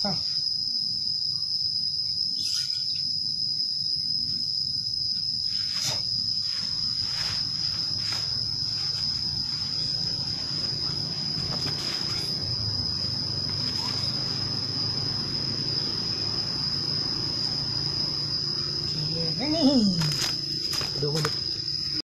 Pasang. Ini. Aduh, aduh.